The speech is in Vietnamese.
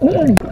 Woo!